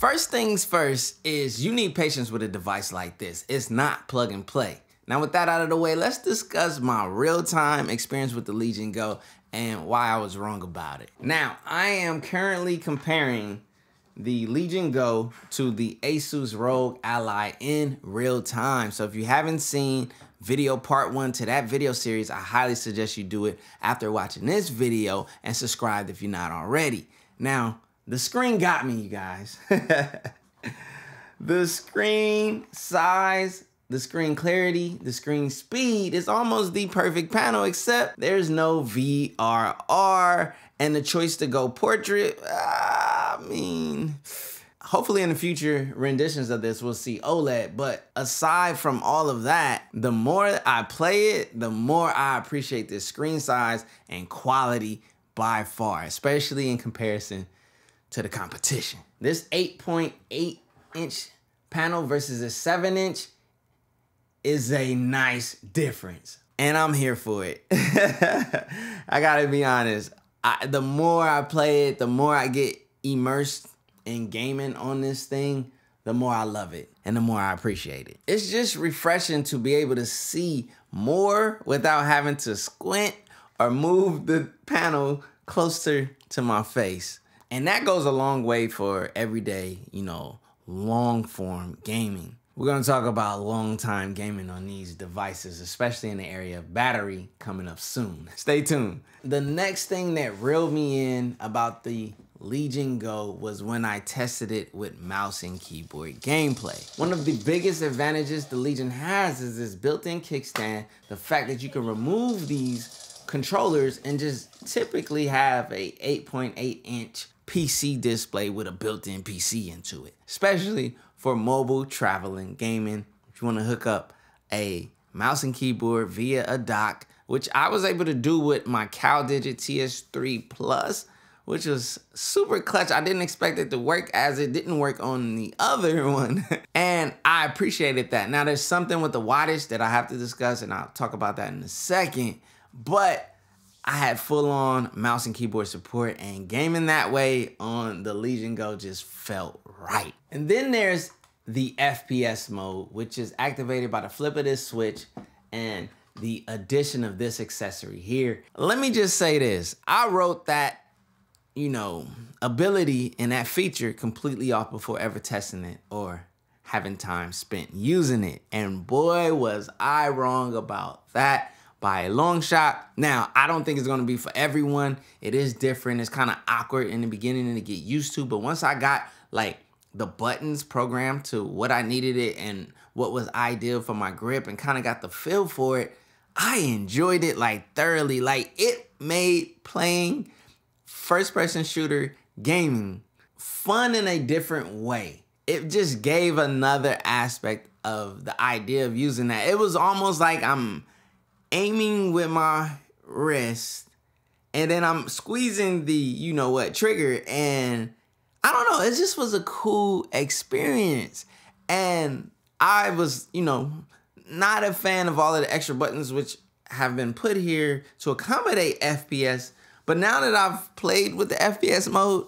First things first is you need patience with a device like this. It's not plug and play. Now with that out of the way, let's discuss my real-time experience with the Legion Go and why I was wrong about it. Now, I am currently comparing the Legion Go to the Asus ROG Ally in real time. So if you haven't seen video part one to that video series, I highly suggest you do it after watching this video and subscribe if you're not already. Now, the screen got me, you guys. the screen size the screen clarity, the screen speed is almost the perfect panel, except there's no VRR and the choice to go portrait. I mean, hopefully in the future renditions of this, we'll see OLED. But aside from all of that, the more I play it, the more I appreciate this screen size and quality by far, especially in comparison to the competition. This 8.8 inch panel versus a 7 inch is a nice difference. And I'm here for it. I gotta be honest. I, the more I play it, the more I get immersed in gaming on this thing, the more I love it and the more I appreciate it. It's just refreshing to be able to see more without having to squint or move the panel closer to my face. And that goes a long way for everyday, you know, long form gaming. We're to talk about long time gaming on these devices, especially in the area of battery coming up soon. Stay tuned. The next thing that reeled me in about the Legion Go was when I tested it with mouse and keyboard gameplay. One of the biggest advantages the Legion has is this built-in kickstand, the fact that you can remove these controllers and just typically have a 8.8 inch PC display with a built-in PC into it, especially for mobile traveling gaming. If you want to hook up a mouse and keyboard via a dock, which I was able to do with my CalDigit TS3 Plus, which was super clutch. I didn't expect it to work as it didn't work on the other one. and I appreciated that. Now there's something with the wattage that I have to discuss and I'll talk about that in a second. But I had full on mouse and keyboard support and gaming that way on the Legion Go just felt right. And then there's the FPS mode, which is activated by the flip of this switch and the addition of this accessory here. Let me just say this. I wrote that, you know, ability and that feature completely off before ever testing it or having time spent using it. And boy, was I wrong about that by a long shot. Now, I don't think it's gonna be for everyone. It is different. It's kind of awkward in the beginning and to get used to, but once I got like the buttons programmed to what I needed it and what was ideal for my grip and kind of got the feel for it, I enjoyed it like thoroughly. Like it made playing first person shooter gaming fun in a different way. It just gave another aspect of the idea of using that. It was almost like I'm aiming with my wrist and then I'm squeezing the, you know what, trigger and I don't know, it just was a cool experience. And I was, you know, not a fan of all of the extra buttons which have been put here to accommodate FPS. But now that I've played with the FPS mode,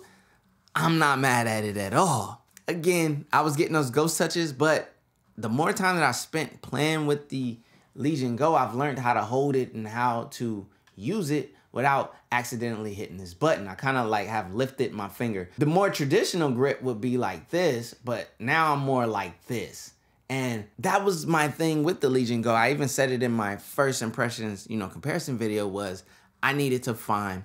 I'm not mad at it at all. Again, I was getting those ghost touches, but the more time that I spent playing with the Legion Go, I've learned how to hold it and how to use it without accidentally hitting this button. I kind of like have lifted my finger. The more traditional grip would be like this, but now I'm more like this. And that was my thing with the Legion Go. I even said it in my first impressions, you know, comparison video was I needed to find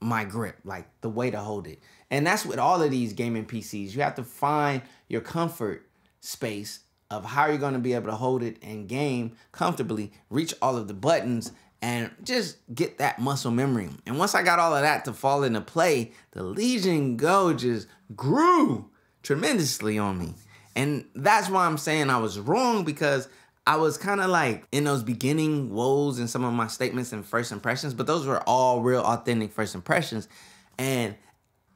my grip, like the way to hold it. And that's with all of these gaming PCs. You have to find your comfort space of how you're going to be able to hold it and game comfortably, reach all of the buttons, and just get that muscle memory. And once I got all of that to fall into play, the Legion Go just grew tremendously on me. And that's why I'm saying I was wrong because I was kind of like in those beginning woes and some of my statements and first impressions, but those were all real authentic first impressions. And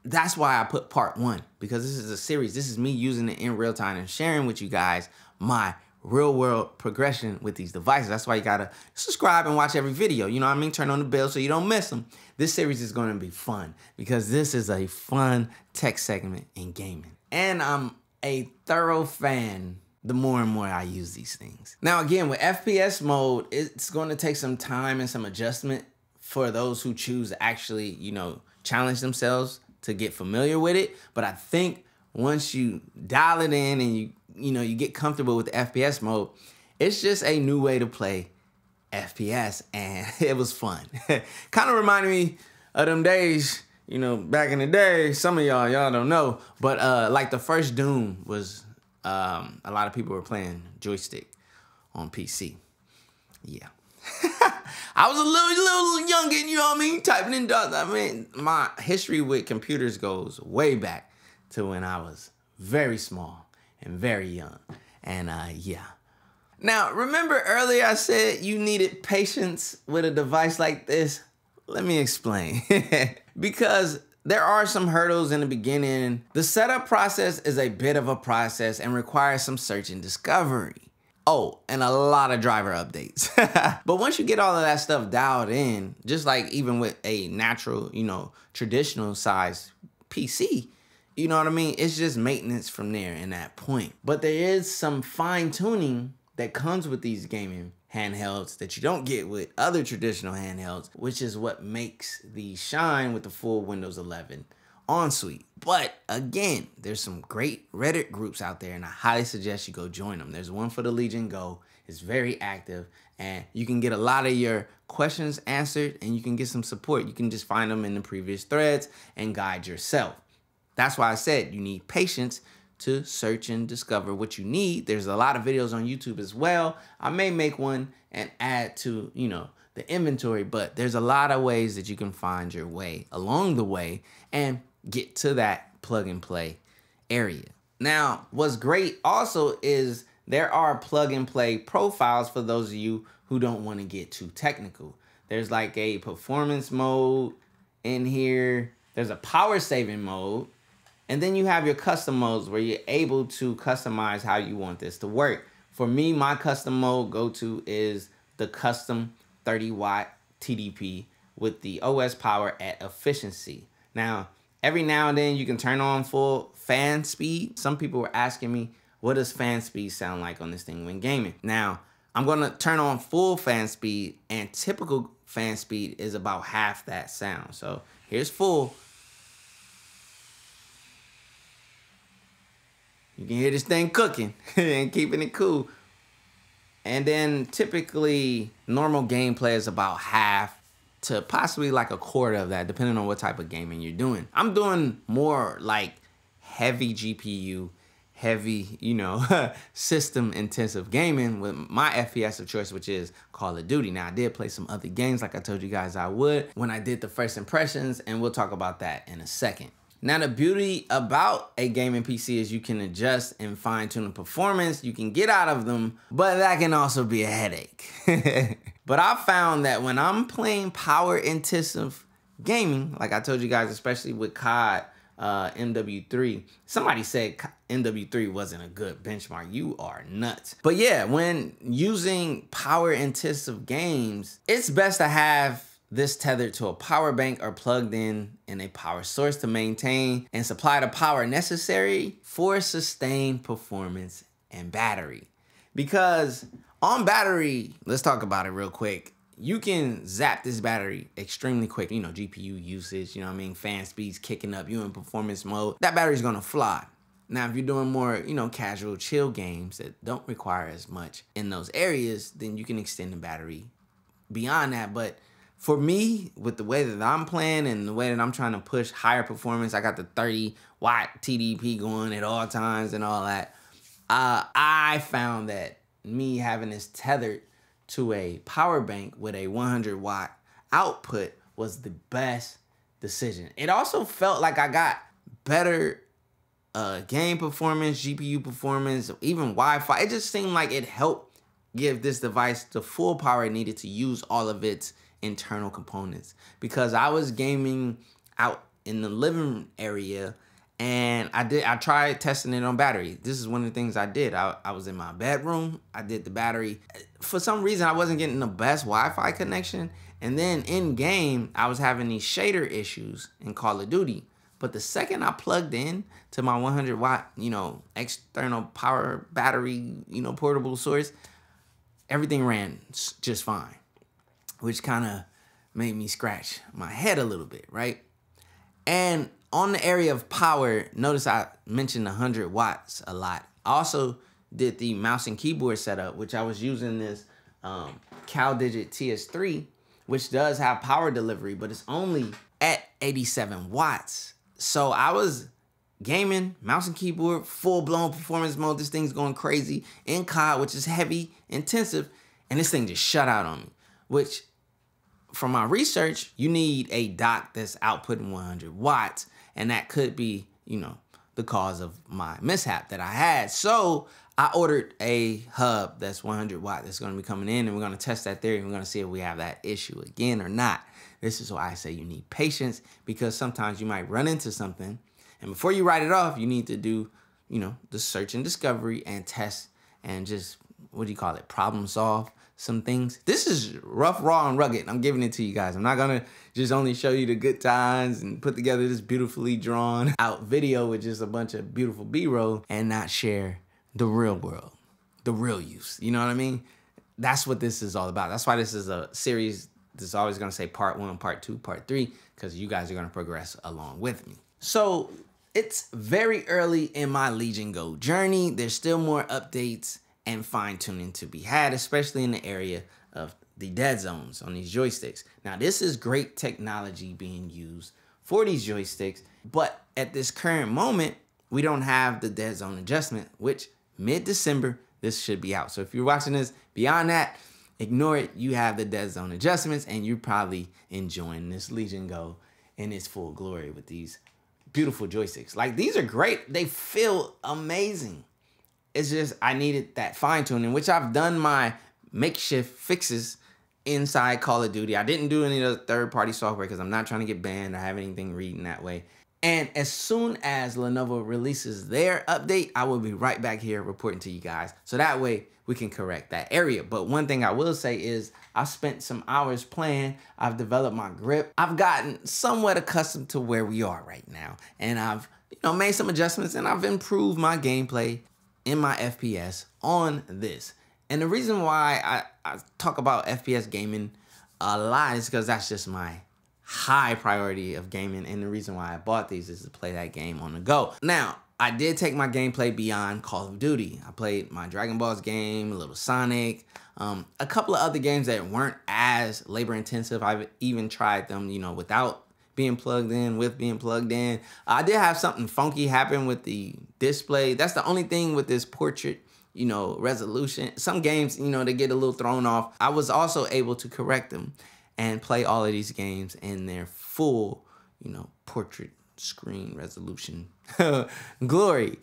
that's why I put part one because this is a series. This is me using it in real time and sharing with you guys my real world progression with these devices. That's why you gotta subscribe and watch every video. You know what I mean? Turn on the bell so you don't miss them. This series is gonna be fun because this is a fun tech segment in gaming. And I'm a thorough fan the more and more I use these things. Now, again, with FPS mode, it's to take some time and some adjustment for those who choose to actually, you know, challenge themselves to get familiar with it. But I think once you dial it in and you, you know, you get comfortable with the FPS mode, it's just a new way to play FPS and it was fun. kind of reminded me of them days, you know, back in the day, some of y'all, y'all don't know, but uh, like the first Doom was um, a lot of people were playing joystick on PC. Yeah. I was a little, little youngin', you know what I mean? Typing in dots. I mean, my history with computers goes way back to when I was very small and very young. And uh, yeah. Now, remember earlier I said you needed patience with a device like this? Let me explain. because there are some hurdles in the beginning. The setup process is a bit of a process and requires some search and discovery. Oh, and a lot of driver updates. but once you get all of that stuff dialed in, just like even with a natural, you know, traditional size PC, you know what I mean? It's just maintenance from there in that point. But there is some fine tuning that comes with these gaming handhelds that you don't get with other traditional handhelds, which is what makes the shine with the full Windows 11 on suite. But again, there's some great Reddit groups out there, and I highly suggest you go join them. There's one for the Legion Go, it's very active, and you can get a lot of your questions answered and you can get some support. You can just find them in the previous threads and guide yourself. That's why I said you need patience to search and discover what you need. There's a lot of videos on YouTube as well. I may make one and add to, you know, the inventory, but there's a lot of ways that you can find your way along the way and get to that plug and play area. Now, what's great also is there are plug and play profiles for those of you who don't want to get too technical. There's like a performance mode in here. There's a power saving mode and then you have your custom modes where you're able to customize how you want this to work. For me, my custom mode go-to is the custom 30 watt TDP with the OS power at efficiency. Now, every now and then you can turn on full fan speed. Some people were asking me, what does fan speed sound like on this thing when gaming? Now, I'm gonna turn on full fan speed and typical fan speed is about half that sound. So here's full. You can hear this thing cooking and keeping it cool. And then typically normal gameplay is about half to possibly like a quarter of that, depending on what type of gaming you're doing. I'm doing more like heavy GPU, heavy, you know, system intensive gaming with my FPS of choice, which is Call of Duty. Now, I did play some other games like I told you guys I would when I did the first impressions, and we'll talk about that in a second. Now, the beauty about a gaming PC is you can adjust and fine tune the performance. You can get out of them, but that can also be a headache. but I found that when I'm playing power intensive gaming, like I told you guys, especially with COD uh, MW3, somebody said MW3 wasn't a good benchmark. You are nuts. But yeah, when using power intensive games, it's best to have this tethered to a power bank or plugged in in a power source to maintain and supply the power necessary for sustained performance and battery. Because on battery, let's talk about it real quick. You can zap this battery extremely quick. You know, GPU usage, you know I mean? Fan speeds kicking up, you in performance mode. That battery's gonna fly. Now, if you're doing more, you know, casual chill games that don't require as much in those areas, then you can extend the battery beyond that. But for me, with the way that I'm playing and the way that I'm trying to push higher performance, I got the 30 watt TDP going at all times and all that. Uh, found that me having this tethered to a power bank with a 100 watt output was the best decision. It also felt like I got better uh, game performance, GPU performance, even Wi-Fi. It just seemed like it helped give this device the full power it needed to use all of its internal components because I was gaming out in the living area and I did I tried testing it on battery. This is one of the things I did. I, I was in my bedroom. I did the battery. For some reason I wasn't getting the best Wi-Fi connection. And then in game, I was having these shader issues in Call of Duty. But the second I plugged in to my 100 watt, you know, external power battery, you know, portable source, everything ran just fine, which kind of made me scratch my head a little bit, right? And on the area of power, notice I mentioned 100 watts a lot. I also did the mouse and keyboard setup, which I was using this um, CalDigit TS3, which does have power delivery, but it's only at 87 watts. So I was gaming, mouse and keyboard, full blown performance mode. This thing's going crazy in COD, which is heavy, intensive, and this thing just shut out on me. Which, from my research, you need a dock that's outputting 100 watts, and that could be, you know, the cause of my mishap that I had. So I ordered a hub that's 100 watt that's going to be coming in, and we're going to test that theory. And we're going to see if we have that issue again or not. This is why I say you need patience because sometimes you might run into something and before you write it off, you need to do, you know, the search and discovery and test and just, what do you call it, problem solve some things. This is rough, raw, and rugged. I'm giving it to you guys. I'm not gonna just only show you the good times and put together this beautifully drawn out video with just a bunch of beautiful B-roll and not share the real world, the real use. You know what I mean? That's what this is all about. That's why this is a series that's always gonna say part one, part two, part three, because you guys are gonna progress along with me. So it's very early in my Legion Go journey. There's still more updates and fine tuning to be had, especially in the area of the dead zones on these joysticks. Now, this is great technology being used for these joysticks, but at this current moment, we don't have the dead zone adjustment, which mid-December, this should be out. So if you're watching this beyond that, ignore it. You have the dead zone adjustments and you're probably enjoying this Legion Go in its full glory with these beautiful joysticks. Like these are great. They feel amazing. It's just I needed that fine tuning, which I've done my makeshift fixes inside Call of Duty. I didn't do any of the third party software because I'm not trying to get banned I have anything reading that way. And as soon as Lenovo releases their update, I will be right back here reporting to you guys. So that way we can correct that area. But one thing I will say is I've spent some hours playing. I've developed my grip. I've gotten somewhat accustomed to where we are right now. And I've you know made some adjustments and I've improved my gameplay in my FPS on this. And the reason why I, I talk about FPS gaming a lot is because that's just my high priority of gaming. And the reason why I bought these is to play that game on the go. Now, I did take my gameplay beyond Call of Duty. I played my Dragon Balls game, a little Sonic, um, a couple of other games that weren't as labor intensive. I've even tried them, you know, without being plugged in, with being plugged in. I did have something funky happen with the display. That's the only thing with this portrait you know, resolution. Some games, you know, they get a little thrown off. I was also able to correct them and play all of these games in their full, you know, portrait screen resolution glory.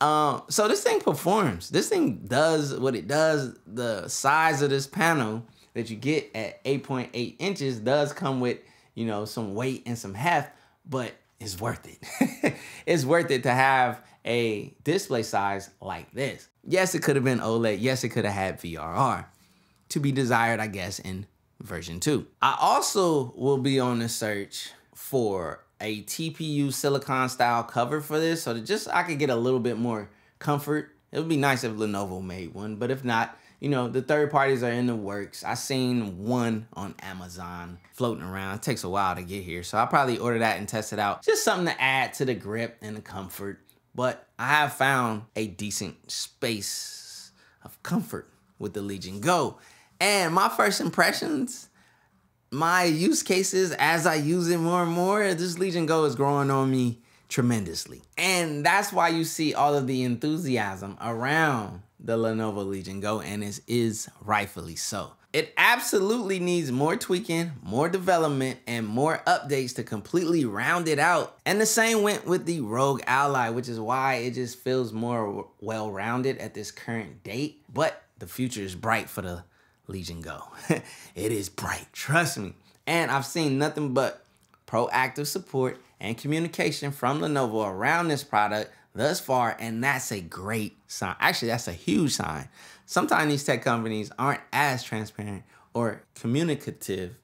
Um, so this thing performs. This thing does what it does. The size of this panel that you get at 8.8 .8 inches does come with, you know, some weight and some heft, but it's worth it. it's worth it to have a display size like this. Yes, it could have been OLED. Yes, it could have had VRR. To be desired, I guess, in version 2. I also will be on the search for a TPU silicon style cover for this so that just I could get a little bit more comfort. It would be nice if Lenovo made one, but if not, you know, the third parties are in the works. I seen one on Amazon floating around. It takes a while to get here, so I'll probably order that and test it out. Just something to add to the grip and the comfort. But I have found a decent space of comfort with the Legion Go. And my first impressions, my use cases as I use it more and more, this Legion Go is growing on me tremendously. And that's why you see all of the enthusiasm around the Lenovo Legion Go, and it is rightfully so. It absolutely needs more tweaking, more development, and more updates to completely round it out. And the same went with the ROG Ally, which is why it just feels more well-rounded at this current date. But the future is bright for the Legion Go. it is bright, trust me. And I've seen nothing but proactive support and communication from Lenovo around this product thus far, and that's a great sign. Actually, that's a huge sign. Sometimes these tech companies aren't as transparent or communicative,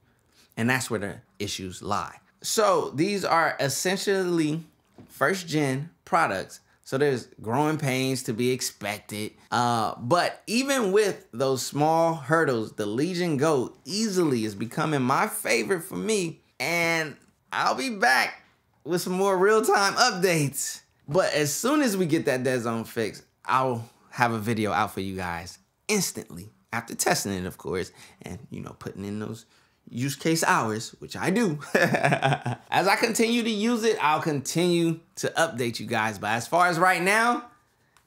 and that's where the issues lie. So these are essentially first gen products. So there's growing pains to be expected. Uh, but even with those small hurdles, the Legion Go easily is becoming my favorite for me. And I'll be back with some more real-time updates. But as soon as we get that dead zone fixed, I'll have a video out for you guys instantly after testing it, of course, and you know, putting in those use case hours, which I do. as I continue to use it, I'll continue to update you guys. But as far as right now,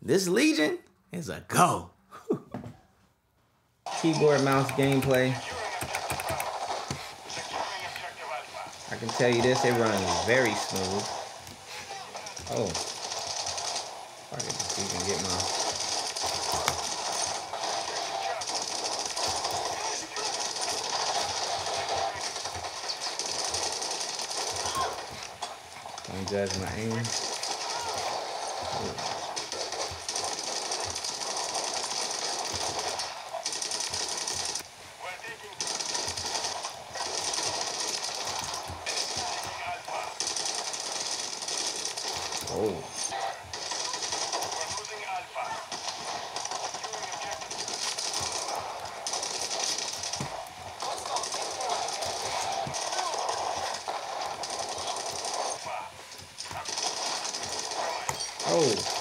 this Legion is a go. Keyboard mouse gameplay. I can tell you this, it runs very smooth. Oh. I can even get my Don't judge my aim. Oh. Oh.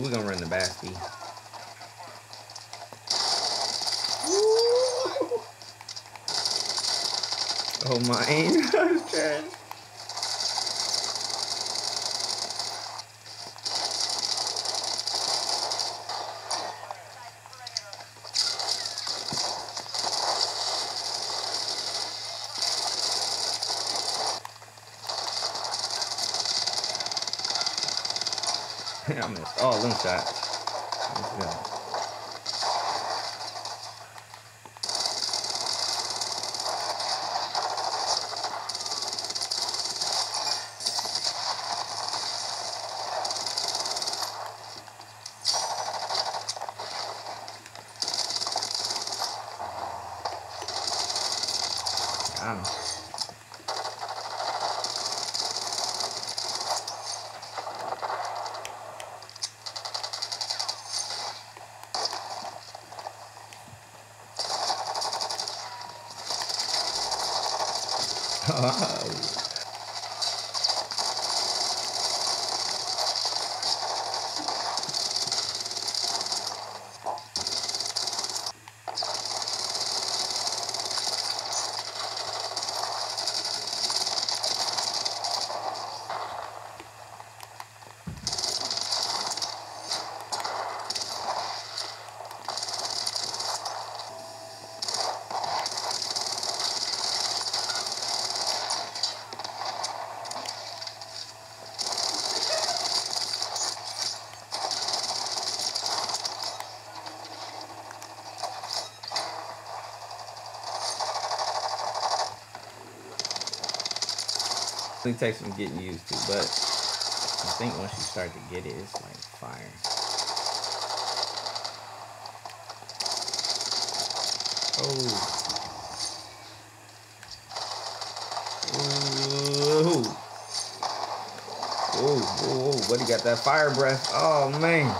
We're gonna run the basket. Oh my aim. I missed shots. Let's go. Wow. It takes some getting used to, but I think once you start to get it, it's like fire. Oh. Ooh. Whoa. What he got got that fire breath. Oh man.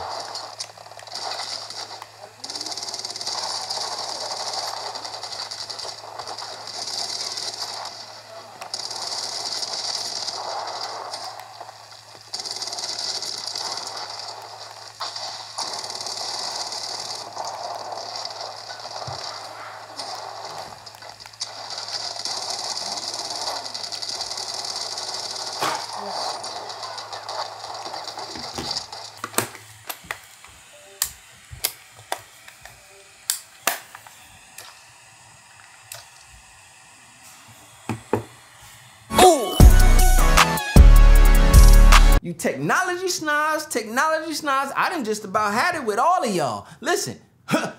You technology snobs, technology snobs, I done just about had it with all of y'all. Listen, huh,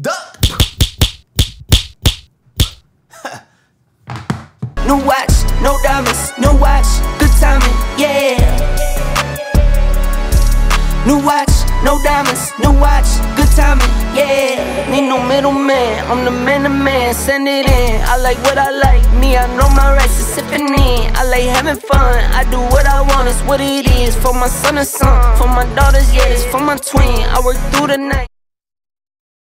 duck. New watch, no diamonds, no watch, good timing, yeah. New watch, no diamonds, no watch, timing, yeah. Need no middleman, I'm the man to man, send it in. I like what I like, me, I know my rights, is sipping in. I like having fun, I do what I want, it's what it is. For my son and son, for my daughters, yeah, it's for my twin. I work through the night.